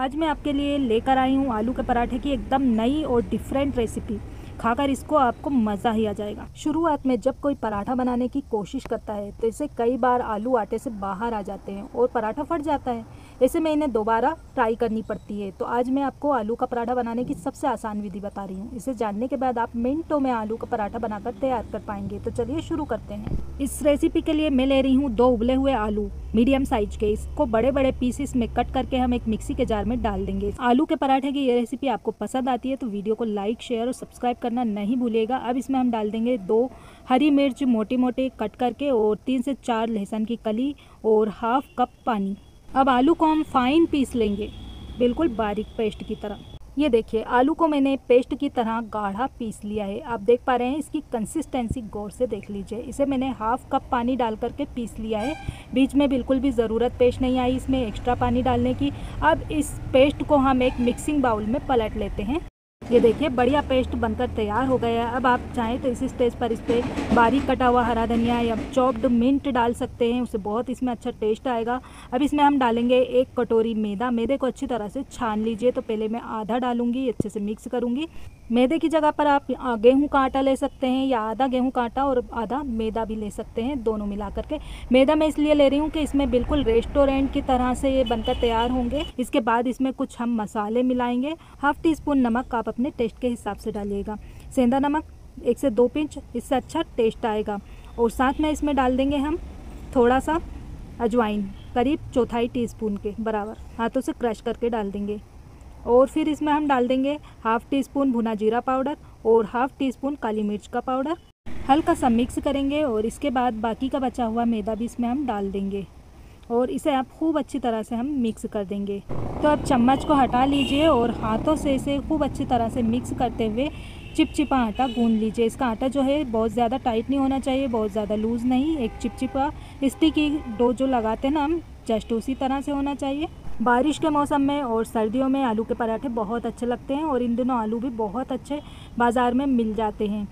आज मैं आपके लिए लेकर आई हूँ आलू के पराठे की एकदम नई और डिफरेंट रेसिपी खाकर इसको आपको मज़ा ही आ जाएगा। शुरुआत में जब कोई पराठा बनाने की कोशिश करता है तो इसे कई बार आलू आटे से बाहर आ जाते हैं और पराठा फट जाता है। ऐसे में इन्हें दोबारा ट्राई करनी पड़ती है। तो आज मैं आपको आलू का पराठा बनाने की सबसे आसान विधि बता रही हूँ। इसे जानने के बाद आप मिनटों में आलू का पराठा बनाकर तैयार कर पाएँगे। तो चलिए शुरू करते हैं। इस रेसिपी के लिए मैं ले रही हूँ दो उबले हुए आलू। मीडियम साइज़ के, इसको बड़े बड़े पीसेस में कट करके हम एक मिक्सी के जार में डाल देंगे। आलू के पराठे की ये रेसिपी आपको पसंद आती है तो वीडियो को लाइक शेयर और सब्सक्राइब करना नहीं भूलिएगा। अब इसमें हम डाल देंगे दो हरी मिर्च मोटे मोटे कट करके और तीन से चार लहसुन की कली और हाफ़ कप पानी। अब आलू को हम फाइन पीस लेंगे, बिल्कुल बारीक पेस्ट की तरह। ये देखिए, आलू को मैंने पेस्ट की तरह गाढ़ा पीस लिया है। आप देख पा रहे हैं, इसकी कंसिस्टेंसी गौर से देख लीजिए। इसे मैंने हाफ़ कप पानी डाल करके पीस लिया है। बीच में बिल्कुल भी ज़रूरत पेश नहीं आई इसमें एक्स्ट्रा पानी डालने की। अब इस पेस्ट को हम एक मिक्सिंग बाउल में पलट लेते हैं। ये देखिए, बढ़िया पेस्ट बनकर तैयार हो गया है। अब आप चाहें तो इसी स्टेज पर इस पर बारीक कटा हुआ हरा धनिया या चॉप्ड मिंट डाल सकते हैं उसे बहुत इसमें अच्छा टेस्ट आएगा। अब इसमें हम डालेंगे एक कटोरी मैदा। मैदे को अच्छी तरह से छान लीजिए। तो पहले मैं आधा डालूँगी, अच्छे से मिक्स करूँगी। मैदे की जगह पर आप गेहूँ का आटा ले सकते हैं या आधा गेहूँ का आटा और आधा मैदा भी ले सकते हैं दोनों मिला करके मैदा मैं इसलिए ले रही हूँ कि इसमें बिल्कुल रेस्टोरेंट की तरह से ये बनकर तैयार होंगे। इसके बाद इसमें कुछ हम मसाले मिलाएँगे। हाफ़ टी स्पून नमक आप अपने टेस्ट के हिसाब से डालिएगा। सेंधा नमक एक से दो पिंच, इससे अच्छा टेस्ट आएगा। और साथ में इसमें डाल देंगे हम थोड़ा सा अजवाइन, करीब चौथाई टीस्पून के, बराबर। हाथों से क्रश करके डाल देंगे। और फिर इसमें हम डाल देंगे हाफ़ टी स्पून भुना जीरा पाउडर और हाफ़ टी स्पून काली मिर्च का पाउडर। हल्का सा मिक्स करेंगे और इसके बाद बाकी का बचा हुआ मैदा भी इसमें हम डाल देंगे। और इसे आप खूब अच्छी तरह से हम मिक्स कर देंगे। तो अब चम्मच को हटा लीजिए और हाथों से इसे खूब अच्छी तरह से मिक्स करते हुए चिपचिपा आटा गूंद लीजिए। इसका आटा जो है बहुत ज़्यादा टाइट नहीं होना चाहिए, बहुत ज़्यादा लूज़ नहीं। एक चिपचिपा स्टिकी डो जो लगाते हैं ना हम जस्ट उसी तरह से होना चाहिए। बारिश के मौसम में और सर्दियों में आलू के पराठे बहुत अच्छे लगते हैं और इन दिनों आलू भी बहुत अच्छे बाज़ार में मिल जाते हैं।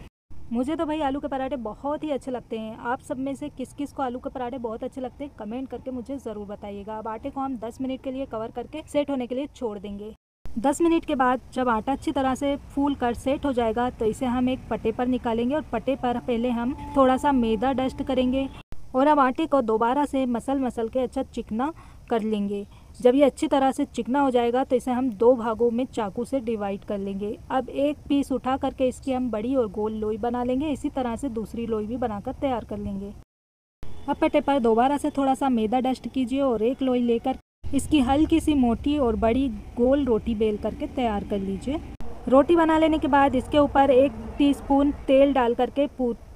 मुझे तो भाई आलू के पराठे बहुत ही अच्छे लगते हैं। आप सब में से किस किस को आलू के पराठे बहुत अच्छे लगते हैं, कमेंट करके मुझे ज़रूर बताइएगा। अब आटे को हम 10 मिनट के लिए कवर करके सेट होने के लिए छोड़ देंगे। 10 मिनट के बाद जब आटा अच्छी तरह से फूल कर सेट हो जाएगा तो इसे हम एक पटे पर निकालेंगे और पटे पर पहले हम थोड़ा सा मैदा डस्ट करेंगे। और अब आटे को दोबारा से मसल मसल के अच्छा चिकना कर लेंगे। जब ये अच्छी तरह से चिकना हो जाएगा तो इसे हम दो भागों में चाकू से डिवाइड कर लेंगे। अब एक पीस उठा करके इसकी हम बड़ी और गोल लोई बना लेंगे। इसी तरह से दूसरी लोई भी बनाकर तैयार कर लेंगे। अब पटे पर दोबारा से थोड़ा सा मैदा डस्ट कीजिए और एक लोई लेकर इसकी हल्की सी मोटी और बड़ी गोल रोटी बेल करके तैयार कर लीजिए। रोटी बना लेने के बाद इसके ऊपर एक टीस्पून तेल डाल करके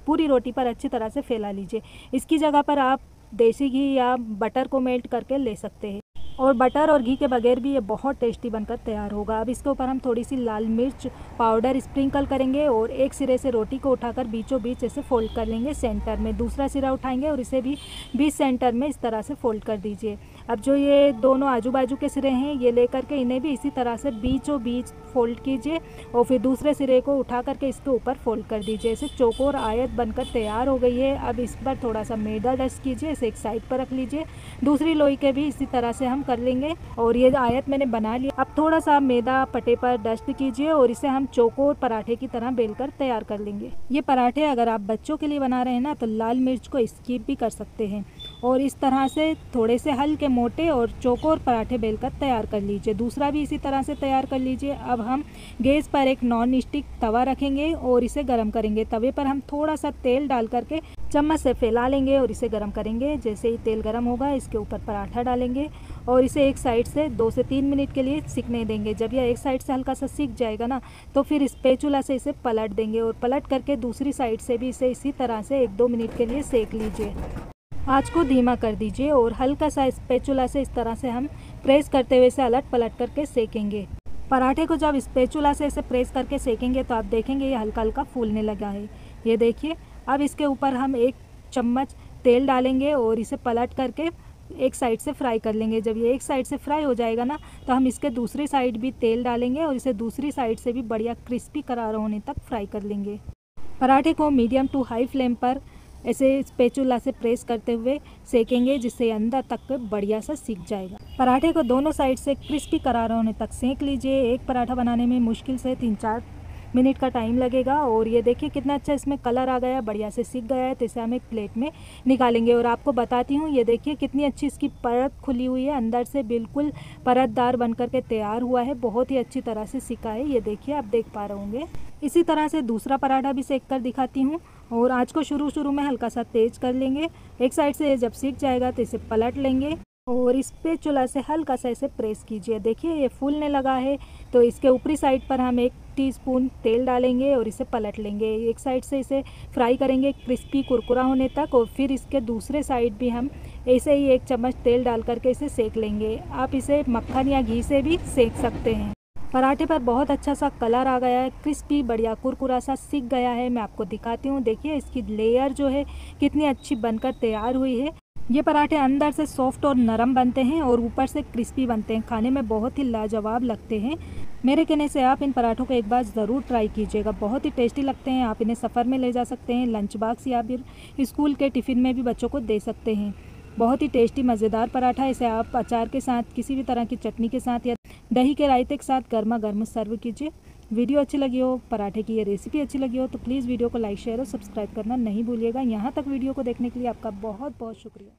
पूरी रोटी पर अच्छी तरह से फैला लीजिए। इसकी जगह पर आप देसी घी या बटर को मेल्ट करके ले सकते हैं। और बटर और घी के बगैर भी ये बहुत टेस्टी बनकर तैयार होगा। अब इसके ऊपर हम थोड़ी सी लाल मिर्च पाउडर स्प्रिंकल करेंगे और एक सिरे से रोटी को उठाकर बीचों बीच ऐसे फोल्ड कर लेंगे सेंटर में। दूसरा सिरा उठाएँगे और इसे भी बीच सेंटर में इस तरह से फोल्ड कर दीजिए। अब जो ये दोनों आजू बाजू के सिरे हैं, ये लेकर के इन्हें भी इसी तरह से बीचों बीच फोल्ड कीजिए और फिर दूसरे सिरे को उठा करके इसके ऊपर फोल्ड कर दीजिए। इसे चौकोर आयत बनकर तैयार हो गई है। अब इस पर थोड़ा सा मैदा डस्ट कीजिए, इसे एक साइड पर रख लीजिए। दूसरी लोई के भी इसी तरह से हम कर लेंगे और ये आयत मैंने बना लिया अब थोड़ा सा मैदा पटे पर डस्ट कीजिए और इसे हम चौकोर पराठे की तरह बेलकर तैयार कर लेंगे। ये पराठे अगर आप बच्चों के लिए बना रहे हैं ना तो लाल मिर्च को स्कीप भी कर सकते हैं। और इस तरह से थोड़े से हल्के मोटे और चौकोर पराठे बेलकर तैयार कर लीजिए। दूसरा भी इसी तरह से तैयार कर लीजिए। अब हम गैस पर एक नॉन स्टिक तवा रखेंगे और इसे गर्म करेंगे। तवे पर हम थोड़ा सा तेल डाल करके चम्मच से फैला लेंगे और इसे गर्म करेंगे। जैसे ही तेल गर्म होगा, इसके ऊपर पराठा डालेंगे और इसे एक साइड से दो से तीन मिनट के लिए सीखने देंगे। जब यह एक साइड से हल्का सा सीख जाएगा ना तो फिर इस पेचूला से इसे पलट देंगे और पलट करके दूसरी साइड से भी इसे इसी तरह से एक दो मिनट के लिए सेक लीजिए। आँच को धीमा कर दीजिए और हल्का सा स्पेचुला से इस तरह से हम प्रेस करते हुए इसे अलट पलट करके सेकेंगे। पराठे को जब स्पेचुला से इसे प्रेस करके सेकेंगे तो आप देखेंगे ये हल्का हल्का फूलने लगा है। ये देखिए, अब इसके ऊपर हम एक चम्मच तेल डालेंगे और इसे पलट करके एक साइड से फ्राई कर लेंगे। जब ये एक साइड से फ्राई हो जाएगा ना तो हम इसके दूसरी साइड भी तेल डालेंगे और इसे दूसरी साइड से भी बढ़िया क्रिस्पी करार होने तक फ्राई कर लेंगे। पराठे को मीडियम टू हाई फ्लेम पर ऐसे स्पेचुला से प्रेस करते हुए सेकेंगे, जिससे अंदर तक बढ़िया सा सीख जाएगा। पराठे को दोनों साइड से क्रिस्पी करार होने तक सेक लीजिए। एक पराठा बनाने में मुश्किल से तीन चार मिनट का टाइम लगेगा। और ये देखिए कितना अच्छा इसमें कलर आ गया, बढ़िया से सीख गया है तो इसे हम एक प्लेट में निकालेंगे। और आपको बताती हूँ, ये देखिए कितनी अच्छी इसकी परत खुली हुई है। अंदर से बिल्कुल परतदार बन करके तैयार हुआ है। बहुत ही अच्छी तरह से सीखा है। ये देखिए आप देख पा रहे होंगे। इसी तरह से दूसरा पराठा भी सेक कर दिखाती हूँ। और आज को शुरू शुरू में हल्का सा तेज कर लेंगे। एक साइड से जब सीख जाएगा तो इसे पलट लेंगे। और इस पे चूल्हा से हल्का सा इसे प्रेस कीजिए। देखिए, ये फूलने लगा है। तो इसके ऊपरी साइड पर हम एक टीस्पून तेल डालेंगे और इसे पलट लेंगे। एक साइड से इसे फ्राई करेंगे क्रिस्पी कुरकुरा होने तक और फिर इसके दूसरे साइड भी हम ऐसे ही एक चम्मच तेल डाल करके इसे सेक लेंगे। आप इसे मक्खन या घी से भी सेक सकते हैं। पराठे पर बहुत अच्छा सा कलर आ गया है, क्रिस्पी, बढ़िया कुरकुरा सा सीख गया है, मैं आपको दिखाती हूँ। देखिए, इसकी लेयर जो है, कितनी अच्छी बनकर तैयार हुई है। ये पराठे अंदर से सॉफ्ट और नरम बनते हैं और ऊपर से क्रिस्पी बनते हैं। खाने में बहुत ही लाजवाब लगते हैं। मेरे कहने से आप इन पराठों को एक बार ज़रूर ट्राई कीजिएगा। बहुत ही टेस्टी लगते हैं। आप इन्हें सफ़र में ले जा सकते हैं लंच बॉक्स या फिर स्कूल के टिफ़िन में भी बच्चों को दे सकते हैं। बहुत ही टेस्टी मज़ेदार पराठा इसे आप अचार के साथ, किसी भी तरह की चटनी के साथ या दही के रायते के साथ गर्मा गर्म सर्व कीजिए। वीडियो अच्छी लगी हो, पराठे की ये रेसिपी अच्छी लगी हो तो प्लीज़ वीडियो को लाइक शेयर और सब्सक्राइब करना नहीं भूलिएगा। यहाँ तक वीडियो को देखने के लिए आपका बहुत बहुत शुक्रिया।